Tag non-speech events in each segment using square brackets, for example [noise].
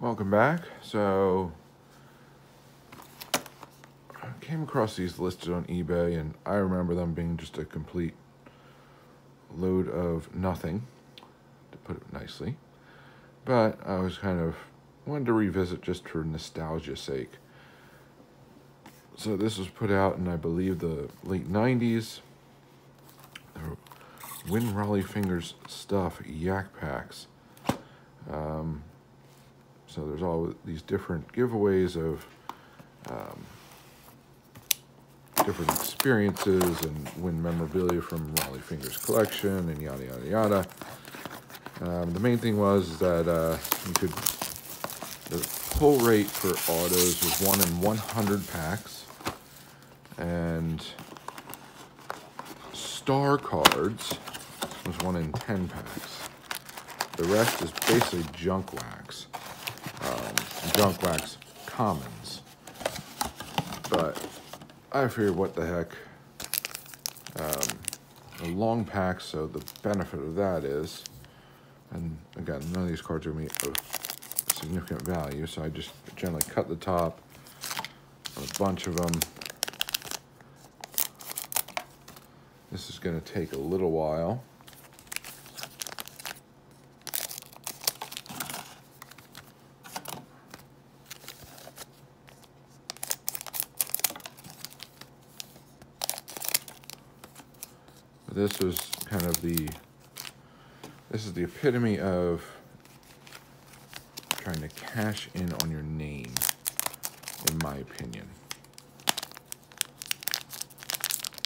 Welcome back. So, I came across these listed on eBay, and I remember them being just a complete load of nothing, to put it nicely. But I was kind of wanted to revisit just for nostalgia's sake. So this was put out in I believe the late '90s. Win Rollie Fingers stuff yak packs. Um, so there's all these different giveaways of um, different experiences and win memorabilia from Rollie Fingers collection and yada yada yada. Um, the main thing was that uh, you could the pull rate for autos was one in 100 packs, and star cards was one in 10 packs. The rest is basically junk wax um, junk wax commons. But I figured, what the heck? Um, a long pack, so the benefit of that is, and again, none of these cards are be of significant value, so I just generally cut the top a bunch of them. This is going to take a little while. This was kind of the, this is the epitome of trying to cash in on your name, in my opinion.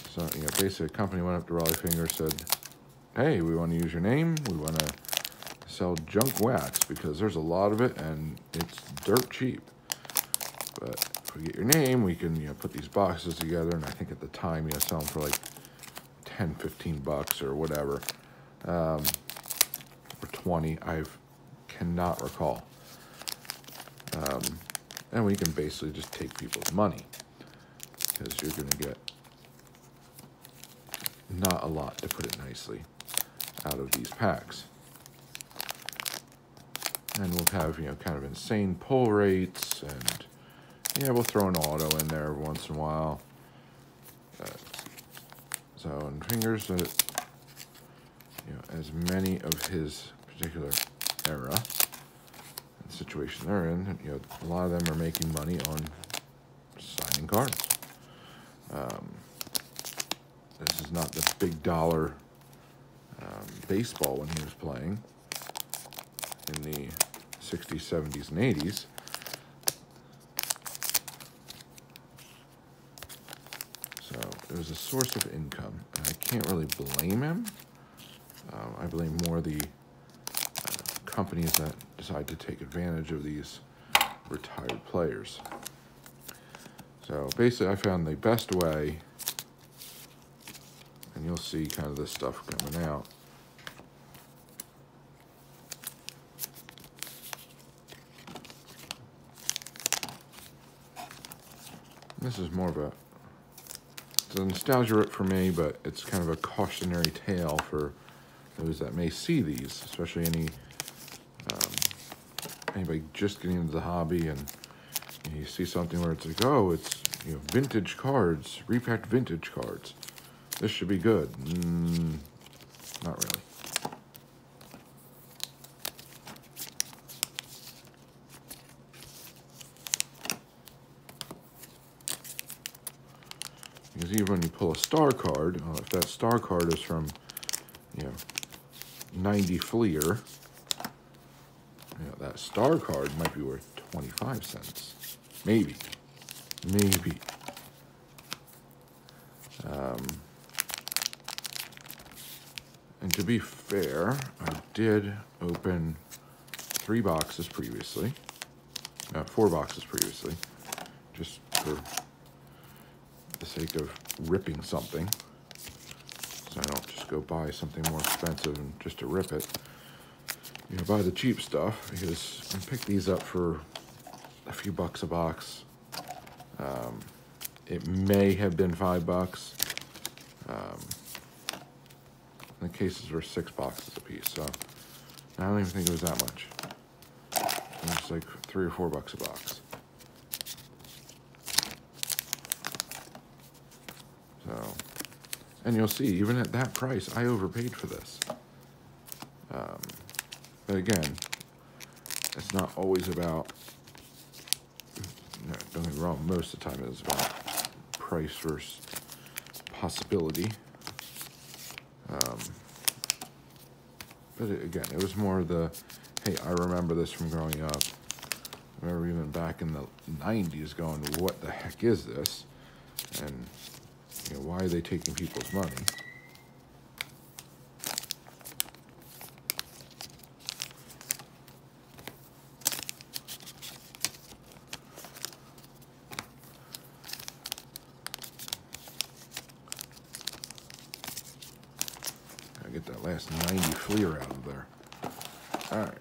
So, you know, basically a company went up to Rollie Finger said, hey, we want to use your name. We want to sell junk wax because there's a lot of it and it's dirt cheap. But if we get your name, we can, you know, put these boxes together. And I think at the time, you know, sell them for like 10, 15 bucks or whatever, um, or 20. I cannot recall. Um, and we can basically just take people's money because you're going to get not a lot, to put it nicely, out of these packs. And we'll have, you know, kind of insane pull rates and, yeah, we'll throw an auto in there once in a while. Uh, so, and fingers that, you know, as many of his particular era and situation they're in, you know, a lot of them are making money on signing cards. Um, this is not the big dollar um, baseball when he was playing in the 60s, 70s, and 80s. it was a source of income. And I can't really blame him. Um, I blame more the uh, companies that decide to take advantage of these retired players. So basically, I found the best way, and you'll see kind of this stuff coming out. This is more of a a nostalgia rip for me, but it's kind of a cautionary tale for those that may see these, especially any um, anybody just getting into the hobby and you see something where it's like, oh, it's you know vintage cards, repacked vintage cards. This should be good. Mm, not really. Because even when you pull a star card, uh, if that star card is from, you know, 90 Fleer, you know, that star card might be worth 25 cents. Maybe. Maybe. Um, and to be fair, I did open three boxes previously. Uh, four boxes previously. Just for the sake of ripping something. So I don't just go buy something more expensive and just to rip it. You know, buy the cheap stuff because I picked these up for a few bucks a box. Um, it may have been five bucks. Um, the cases were six boxes a piece, so I don't even think it was that much. There's it's like three or four bucks a box. And you'll see, even at that price, I overpaid for this. Um, but again, it's not always about, no, don't get me wrong, most of the time it's about price versus possibility. Um, but it, again, it was more of the, hey, I remember this from growing up. I remember even back in the 90s going, what the heck is this? And, you know, why are they taking people's money? I get that last 90 Fleer out of there. All right.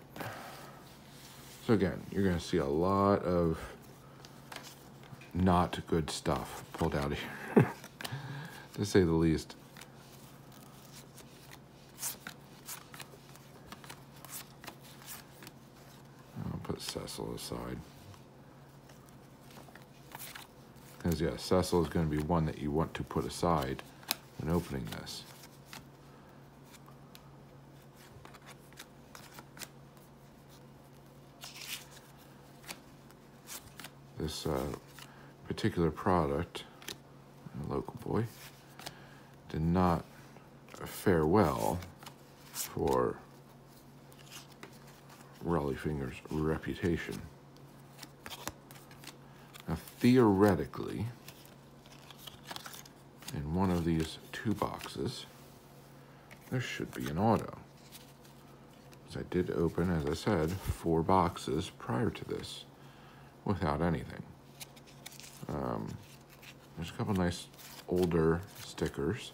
So again, you're going to see a lot of not good stuff pulled out of here, to say the least. I'll put Cecil aside. Because, yeah, Cecil is going to be one that you want to put aside when opening this. this uh, particular product, local boy, did not fare well for Rollie Fingers' reputation. Now, theoretically, in one of these two boxes, there should be an auto. Because I did open, as I said, four boxes prior to this without anything. Um, there's a couple nice older stickers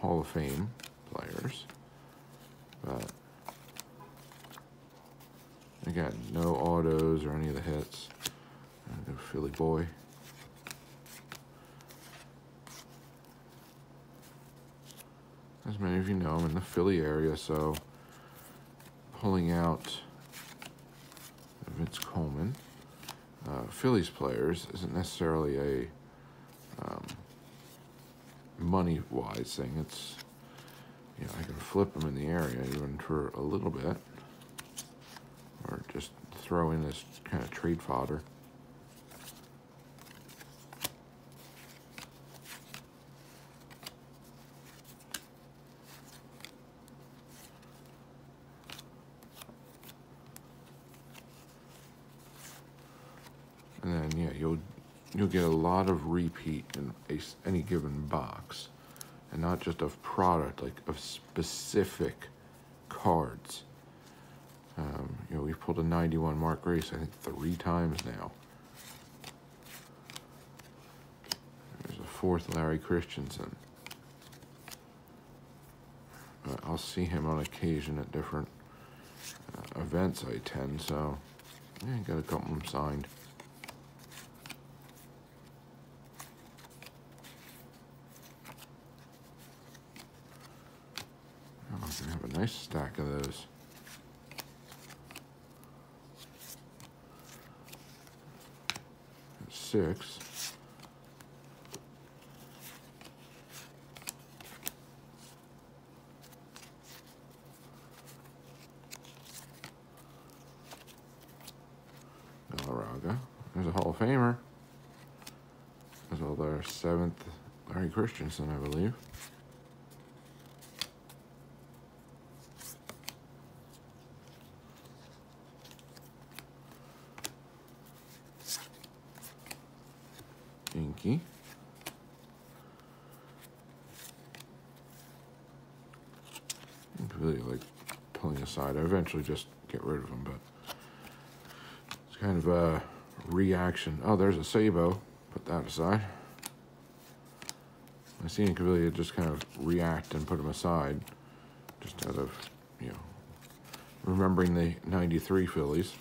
Hall of Fame players, but I got no autos or any of the hits. No Philly boy. As many of you know, I'm in the Philly area, so pulling out Vince Coleman uh, players isn't necessarily a um, money wise thing. It's, you know, I can flip them in the area even for a little bit or just throw in this kind of trade fodder. and then yeah, you'll you'll get a lot of repeat in a, any given box, and not just of product, like of specific cards. Um, you know, we've pulled a 91 Mark Grace, I think, three times now. There's a fourth Larry Christenson. Uh, I'll see him on occasion at different uh, events I attend, so yeah, got a couple of them signed. Nice stack of those. Six. Galarraga. There's a Hall of Famer. As well, their seventh Larry Christenson, I believe. Inky. really like pulling aside. I eventually just get rid of them, but it's kind of a reaction. Oh, there's a Sabo. Put that aside. Incaviglia just kind of react and put them aside, just out of, you know, remembering the 93 Phillies.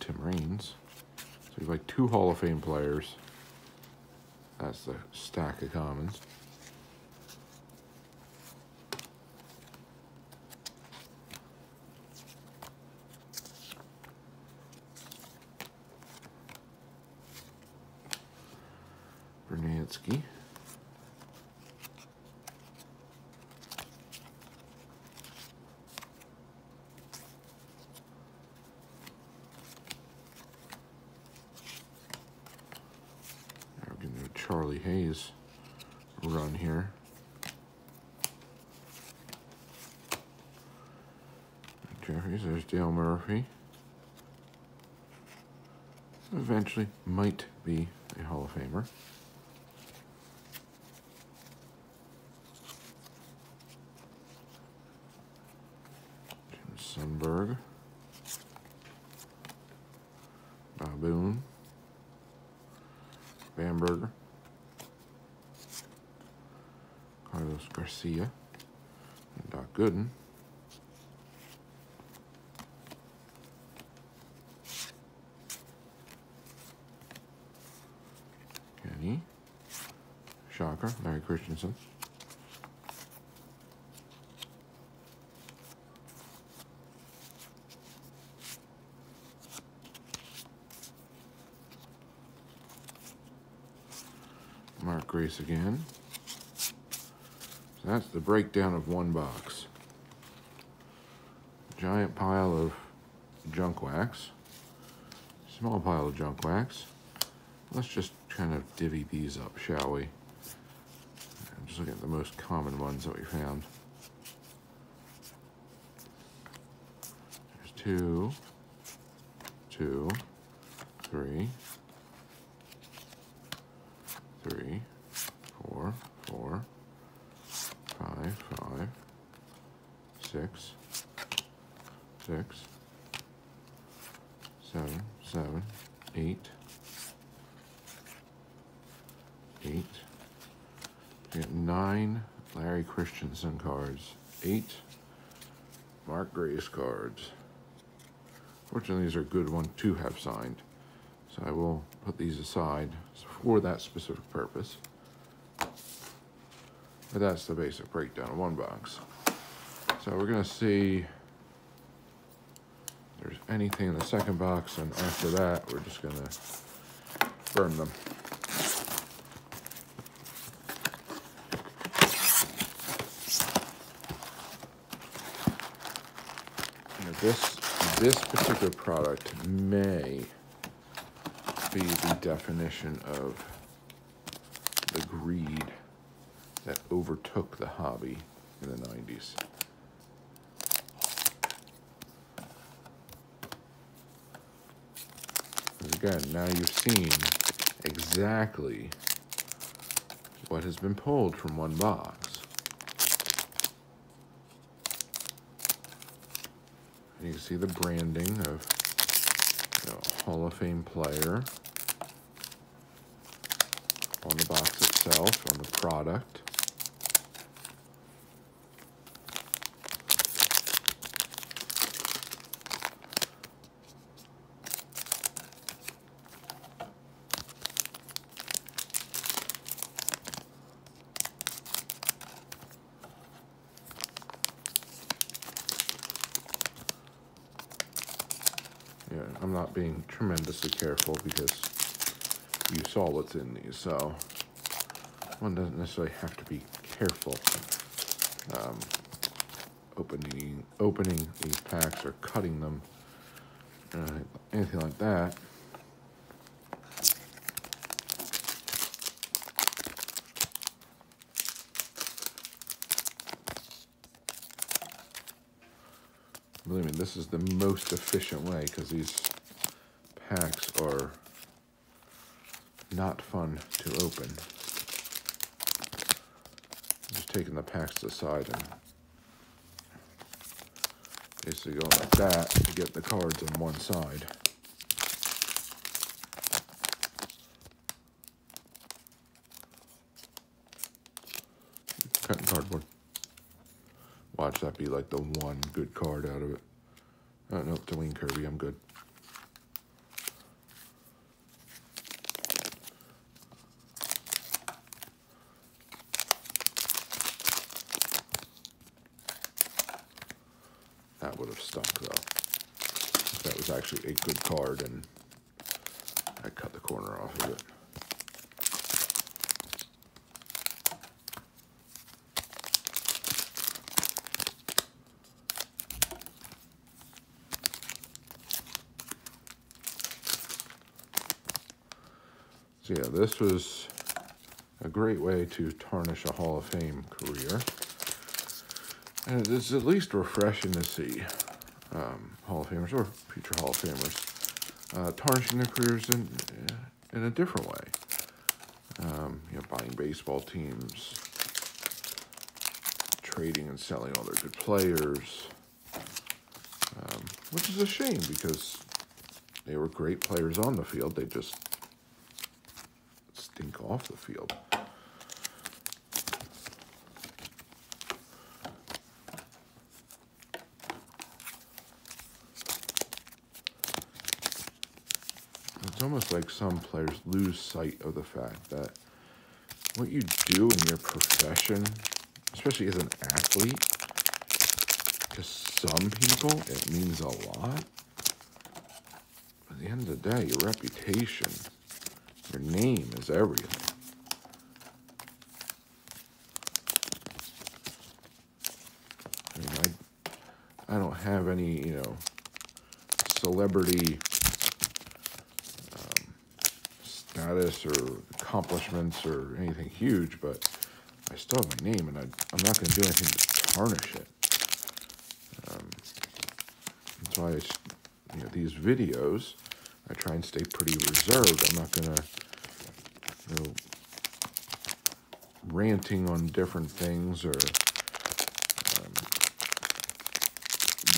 Tim Raines. So you have like two Hall of Fame players. That's the stack of commons. Gretzky. We're going to do Charlie Hayes run here. Jeffries, there's Dale Murphy. Eventually might be a Hall of Famer. Jim Sundberg. Baboon. Bamberger. Carlos Garcia. And Doc Gooden. Christenson. Mark Grace again. So that's the breakdown of one box. Giant pile of junk wax. Small pile of junk wax. Let's just kind of divvy these up, shall we? Just looking at the most common ones that we found. There's two, two, three, four, four, five, five, six, six, seven, seven, eight, eight. We got nine Larry Christenson cards, eight Mark Grace cards. Fortunately, these are good ones to have signed. So I will put these aside for that specific purpose. But that's the basic breakdown of one box. So we're gonna see if there's anything in the second box, and after that, we're just gonna burn them. This this particular product may be the definition of the greed that overtook the hobby in the 90s. Because again, now you've seen exactly what has been pulled from one box. And you can see the branding of you know, Hall of Fame player on the box itself, on the product. Yeah, I'm being tremendously careful because you saw what's in these, so one doesn't necessarily have to be careful um, opening opening these packs or cutting them, uh, anything like that. Believe me, this is the most efficient way because these packs are not fun to open. Just taking the packs aside and basically going like that to get the cards on one side. Cutting cardboard. Watch that be like the one good card out of it. Uh, oh, no, Dwayne Kirby, I'm good. actually a good card, and I cut the corner off of it. So yeah, this was a great way to tarnish a Hall of Fame career. And it is at least refreshing to see um, Hall of Famers or future Hall of Famers uh, tarnishing their careers in, in a different way. Um, you know, buying baseball teams, trading and selling all their good players, um, which is a shame because they were great players on the field. They just stink off the field. It's almost like some players lose sight of the fact that what you do in your profession, especially as an athlete, to some people it means a lot. But at the end of the day, your reputation, your name is everything. I I, I don't have any, you know, celebrity um, status or accomplishments or anything huge, but I still have my name, and I, I'm not going to do anything to tarnish it. Um, that's why I you know, these videos, I try and stay pretty reserved. I'm not going to, you know, ranting on different things or um,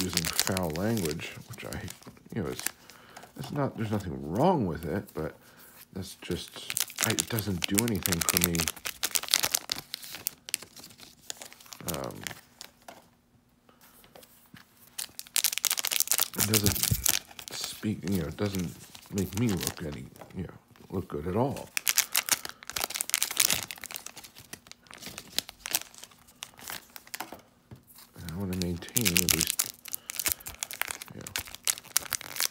using foul language, which I, you know, is it's not. There's nothing wrong with it, but that's just I, it doesn't do anything for me. Um, it doesn't speak. You know, it doesn't make me look any. You know, look good at all. And I want to maintain at least,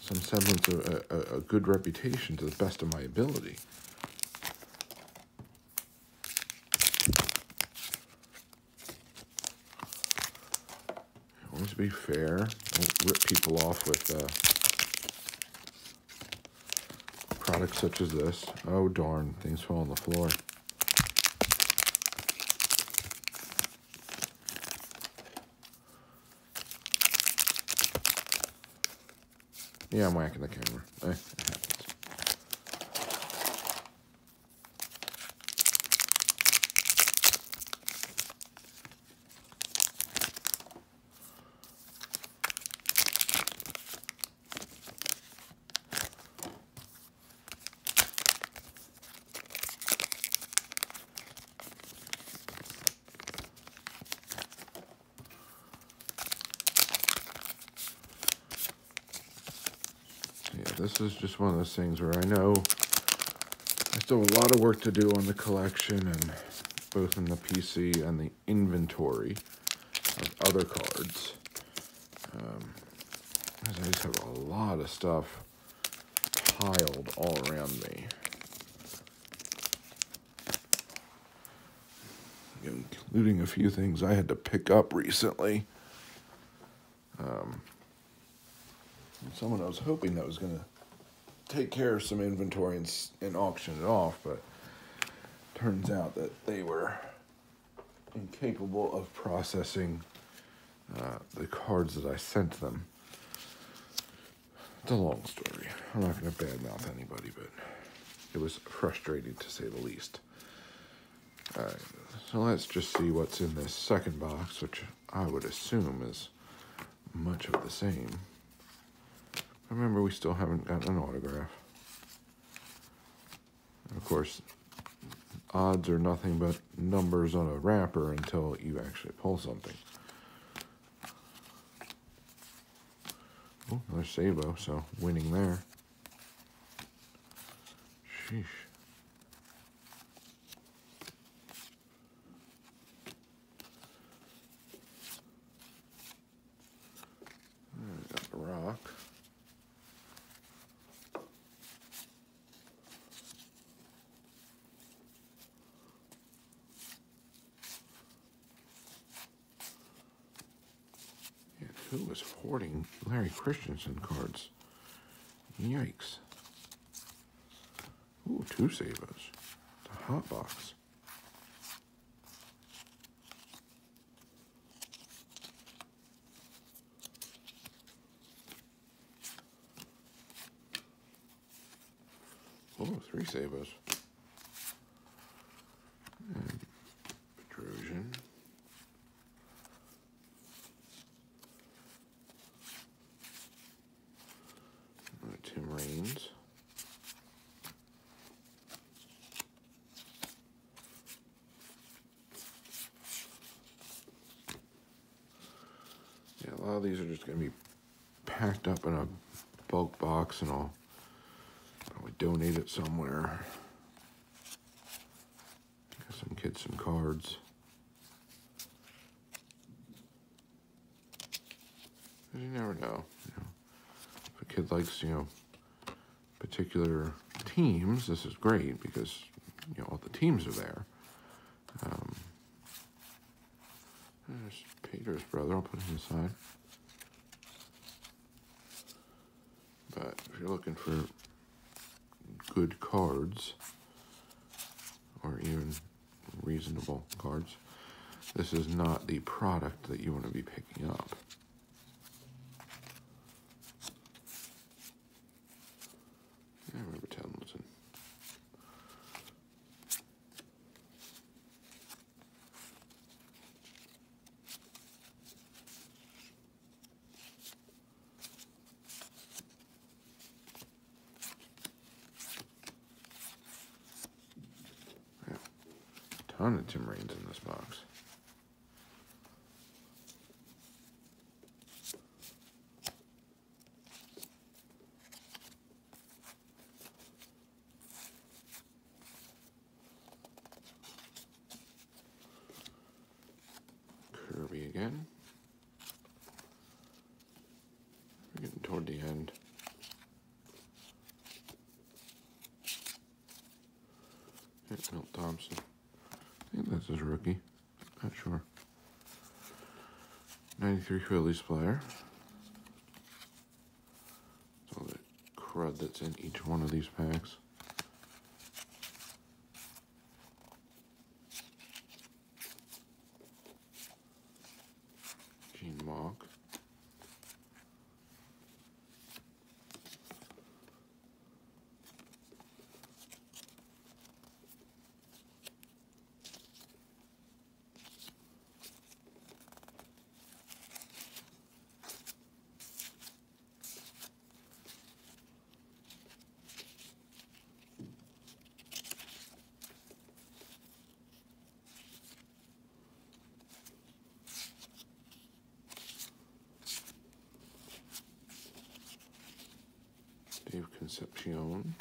some semblance of a, a, a good reputation to the best of my ability. Always be fair. Don't rip people off with uh, products such as this. Oh darn, things fall on the floor. Yeah, I'm whacking the camera. Eh, this is just one of those things where I know I still have a lot of work to do on the collection and both in the PC and the inventory of other cards. Um, I just have a lot of stuff piled all around me. Including a few things I had to pick up recently. Um, someone I was hoping that was going to take care of some inventory and, and auction it off, but turns out that they were incapable of processing uh, the cards that I sent them. It's a long story. I'm not going to badmouth anybody, but it was frustrating to say the least. All right, so let's just see what's in this second box, which I would assume is much of the same. Remember, we still haven't gotten an autograph. Of course, odds are nothing but numbers on a wrapper until you actually pull something. Oh, another Sabo, so winning there. Sheesh. Alright, Got the rock. Yeah, who was hoarding Larry Christenson cards? Yikes. Ooh, two a hot box. Oh, three Sabos. And Petrosian. Uh, Tim Raines. Yeah, a lot of these are just going to be packed up in a bulk box and I'll probably donate it somewhere. Give some kids some cards. You never know, you know. If a kid likes, you know, particular teams, this is great because, you know, all the teams are there. Um, there's Peter's brother. I'll put him aside. But if you're looking for good cards, or even reasonable cards, this is not the product that you want to be picking up. I remember Tomlinson. Yeah. Ton of Tim Raines in this box. Kirby again. We're getting toward the end. Milt Thompson. I think that's his rookie. Not sure. 93 Phillies player. All the crud that's in each one of these packs. Concepcion.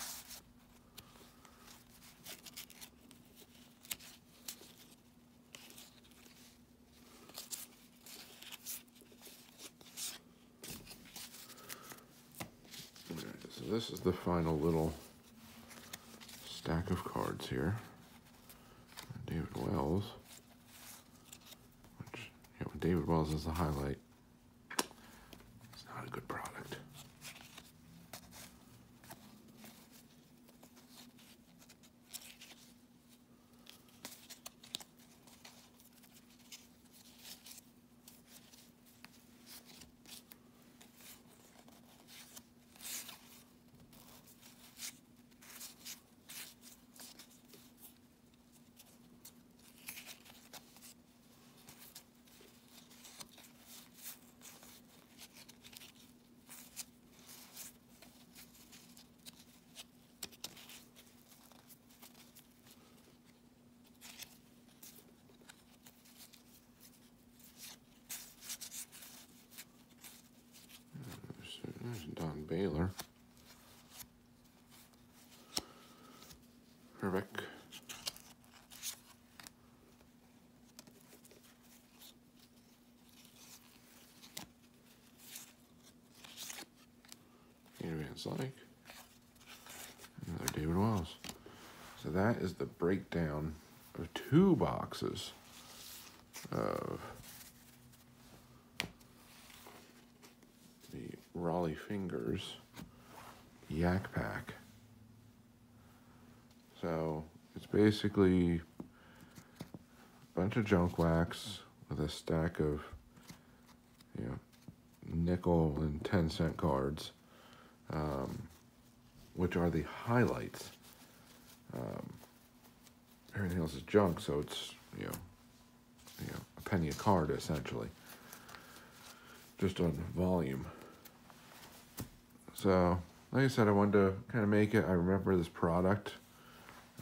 So this is the final little stack of cards here. David Wells. Which, yeah, David Wells is the highlight. It's not a good product. There's, Don Baylor. Hrbek. Peter Van Slyke. Another David Wells. So that is the breakdown of two boxes of the Rollie Fingers Yak Pack. So it's basically a bunch of junk wax with a stack of, you know, nickel and 10 cent cards, um, which are the highlights. Um, everything else is junk, so it's, you know, you know, a penny a card essentially, just on volume. So, like I said, I wanted to kind of make it. I remember this product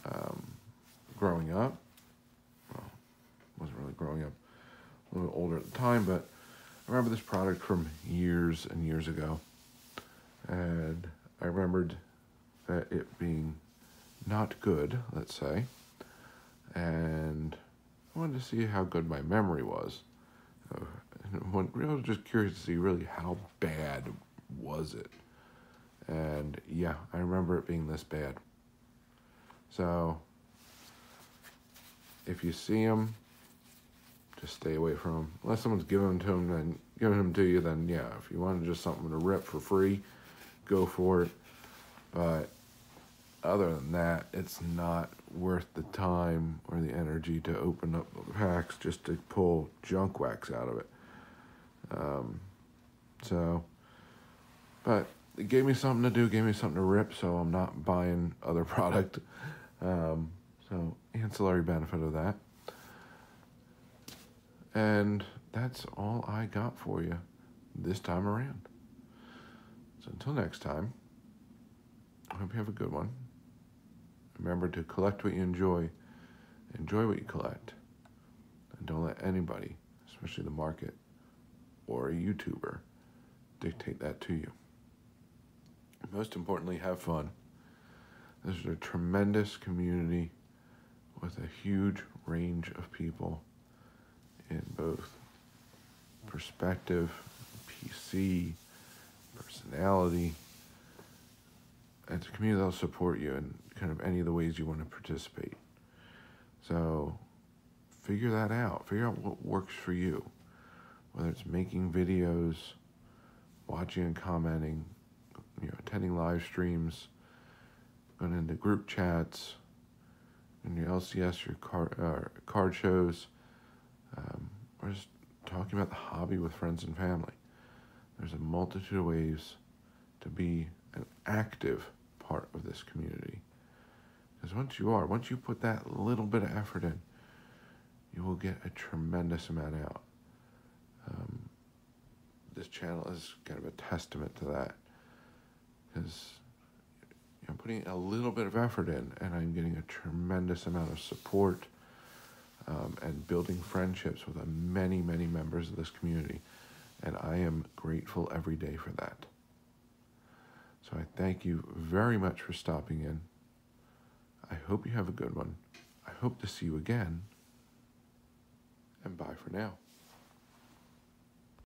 um, growing up. Well, wasn't really growing up, a little older at the time, but I remember this product from years and years ago. And I remembered that it being not good, let's say. And I wanted to see how good my memory was. Uh, and I was just curious to see really how bad was it. And yeah, I remember it being this bad. So if you see them, just stay away from them. Unless someone's giving them to them, then giving them to you, then yeah. If you want just something to rip for free, go for it. But other than that, it's not worth the time or the energy to open up the packs just to pull junk wax out of it. Um, so, but it gave me something to do, gave me something to rip, so I'm not buying other [laughs] product. Um, so, ancillary benefit of that. And that's all I got for you this time around. So, until next time, I hope you have a good one. Remember to collect what you enjoy, enjoy what you collect, and don't let anybody, especially the market or a YouTuber, dictate that to you. Most importantly, have fun. This is a tremendous community with a huge range of people in both perspective, PC, personality. It's a community that'll support you in kind of any of the ways you want to participate. So figure that out. Figure out what works for you. Whether it's making videos, watching and commenting, you know, attending live streams, going into group chats, and your LCS, your card, uh, card shows, um, or just talking about the hobby with friends and family. There's a multitude of ways to be an active part of this community. Because once you are, once you put that little bit of effort in, you will get a tremendous amount out. Um, this channel is kind of a testament to that. Because I'm putting a little bit of effort in, and I'm getting a tremendous amount of support um, and building friendships with many, many members of this community. And I am grateful every day for that. So I thank you very much for stopping in. I hope you have a good one. I hope to see you again. And bye for now.